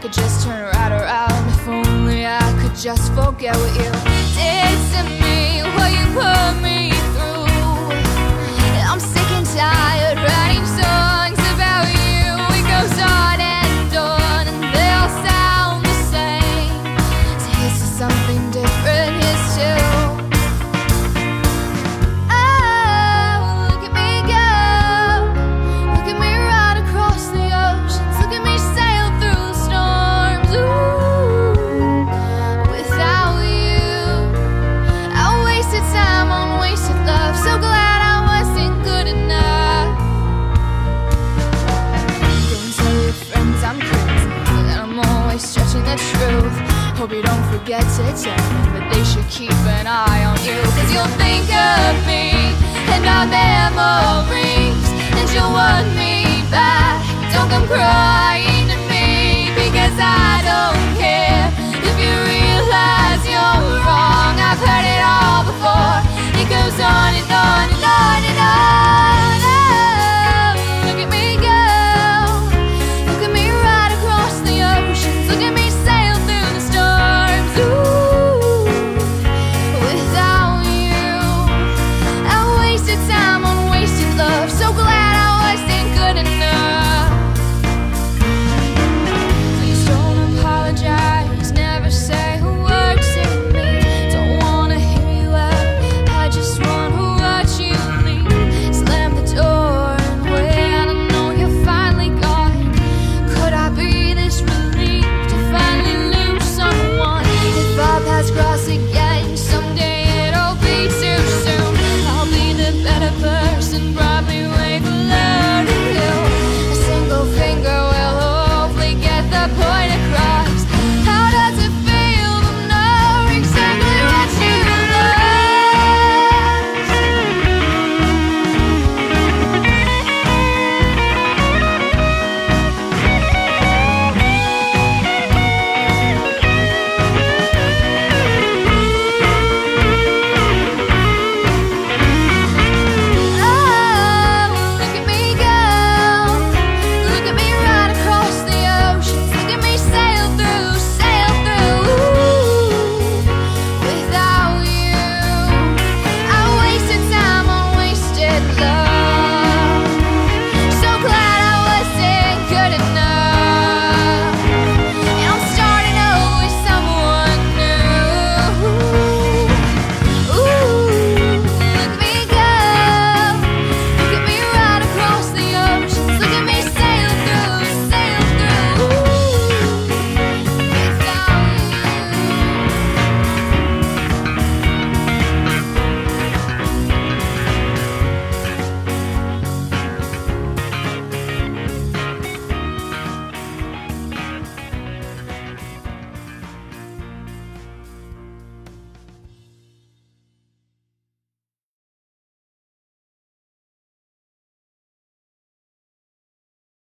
could just turn right around. If only I could just forget what you Hope you don't forget to tell them that they should keep an eye on you. Cause you'll think of me and our memories, and you'll want me back. Don't come crying.